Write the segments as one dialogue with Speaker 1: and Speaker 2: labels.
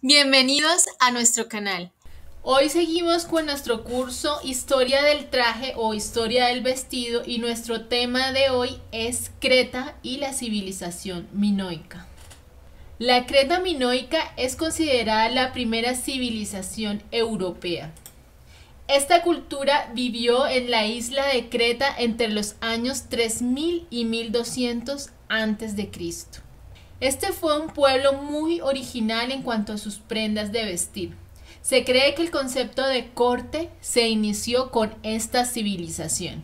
Speaker 1: Bienvenidos a nuestro canal. Hoy seguimos con nuestro curso Historia del traje o Historia del vestido y nuestro tema de hoy es Creta y la civilización minoica. La Creta minoica es considerada la primera civilización europea. Esta cultura vivió en la isla de Creta entre los años 3000 y 1200 a.C. Este fue un pueblo muy original en cuanto a sus prendas de vestir. Se cree que el concepto de corte se inició con esta civilización.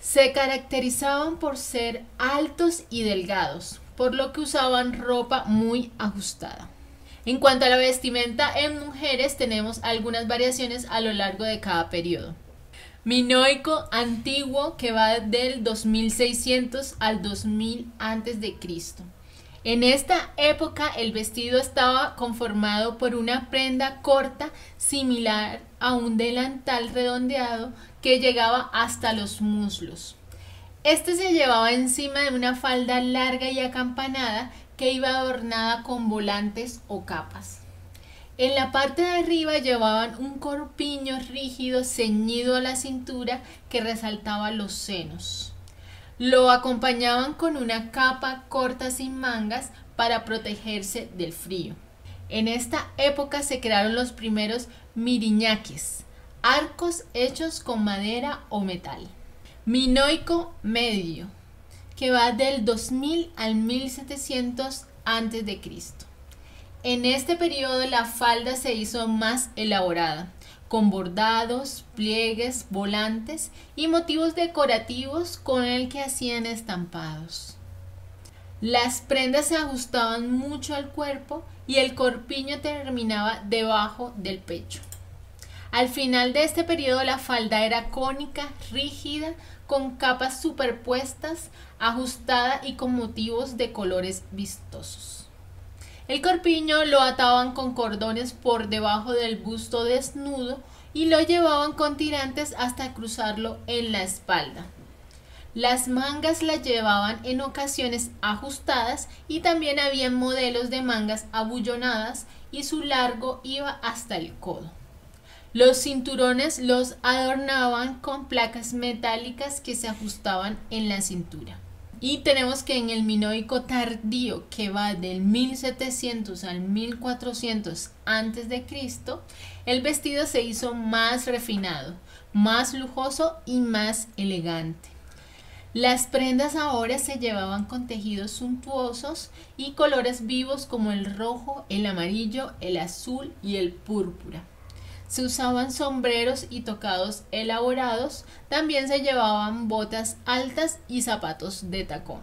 Speaker 1: Se caracterizaban por ser altos y delgados, por lo que usaban ropa muy ajustada. En cuanto a la vestimenta en mujeres, tenemos algunas variaciones a lo largo de cada periodo. Minoico antiguo que va del 2600 al 2000 a.C. En esta época el vestido estaba conformado por una prenda corta similar a un delantal redondeado que llegaba hasta los muslos. Este se llevaba encima de una falda larga y acampanada que iba adornada con volantes o capas. En la parte de arriba llevaban un corpiño rígido ceñido a la cintura que resaltaba los senos. Lo acompañaban con una capa corta sin mangas para protegerse del frío. En esta época se crearon los primeros miriñaques, arcos hechos con madera o metal. Minoico medio, que va del 2000 al 1700 a.C. En este periodo la falda se hizo más elaborada, con bordados, pliegues, volantes y motivos decorativos con el que hacían estampados. Las prendas se ajustaban mucho al cuerpo y el corpiño terminaba debajo del pecho. Al final de este periodo la falda era cónica, rígida, con capas superpuestas, ajustada y con motivos de colores vistosos. El corpiño lo ataban con cordones por debajo del busto desnudo y lo llevaban con tirantes hasta cruzarlo en la espalda. Las mangas las llevaban en ocasiones ajustadas y también había modelos de mangas abullonadas y su largo iba hasta el codo. Los cinturones los adornaban con placas metálicas que se ajustaban en la cintura. Y tenemos que en el minoico tardío, que va del 1700 al 1400 antes de Cristo, el vestido se hizo más refinado, más lujoso y más elegante. Las prendas ahora se llevaban con tejidos suntuosos y colores vivos como el rojo, el amarillo, el azul y el púrpura. Se usaban sombreros y tocados elaborados, también se llevaban botas altas y zapatos de tacón.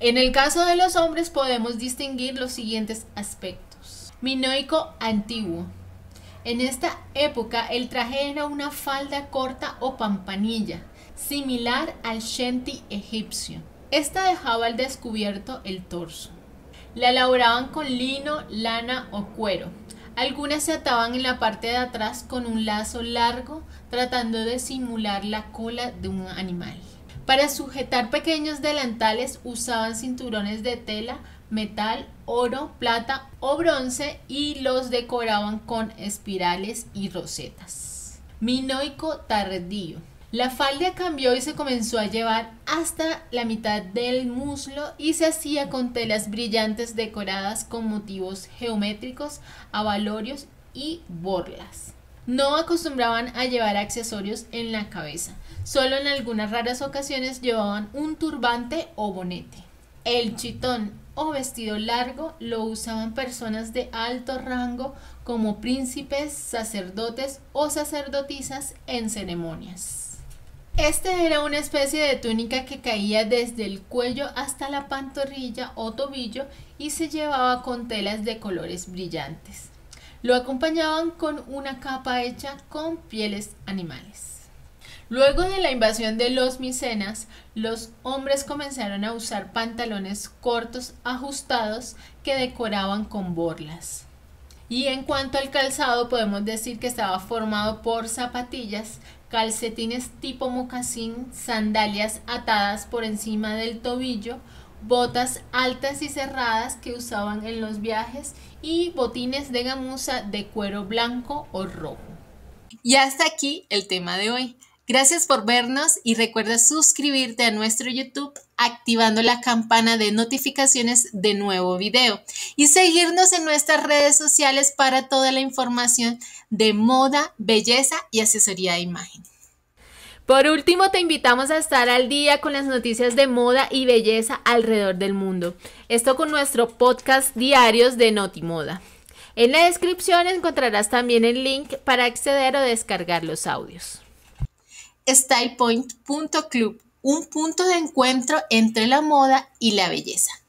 Speaker 1: En el caso de los hombres podemos distinguir los siguientes aspectos. Minoico antiguo. En esta época el traje era una falda corta o pampanilla, similar al shanty egipcio. Esta dejaba al descubierto el torso. La elaboraban con lino, lana o cuero. Algunas se ataban en la parte de atrás con un lazo largo tratando de simular la cola de un animal. Para sujetar pequeños delantales usaban cinturones de tela, metal, oro, plata o bronce y los decoraban con espirales y rosetas. Minoico tardío. La falda cambió y se comenzó a llevar hasta la mitad del muslo y se hacía con telas brillantes decoradas con motivos geométricos, avalorios y borlas. No acostumbraban a llevar accesorios en la cabeza, solo en algunas raras ocasiones llevaban un turbante o bonete. El chitón o vestido largo lo usaban personas de alto rango como príncipes, sacerdotes o sacerdotisas en ceremonias. Este era una especie de túnica que caía desde el cuello hasta la pantorrilla o tobillo y se llevaba con telas de colores brillantes. Lo acompañaban con una capa hecha con pieles animales. Luego de la invasión de los micenas, los hombres comenzaron a usar pantalones cortos ajustados que decoraban con borlas. Y en cuanto al calzado, podemos decir que estaba formado por zapatillas calcetines tipo mocasín, sandalias atadas por encima del tobillo, botas altas y cerradas que usaban en los viajes y botines de gamuza de cuero blanco o rojo. Y hasta aquí el tema de hoy. Gracias por vernos y recuerda suscribirte a nuestro YouTube activando la campana de notificaciones de nuevo video y seguirnos en nuestras redes sociales para toda la información de moda, belleza y asesoría de imagen. Por último, te invitamos a estar al día con las noticias de moda y belleza alrededor del mundo. Esto con nuestro podcast diarios de Notimoda. En la descripción encontrarás también el link para acceder o descargar los audios stylepoint.club, un punto de encuentro entre la moda y la belleza.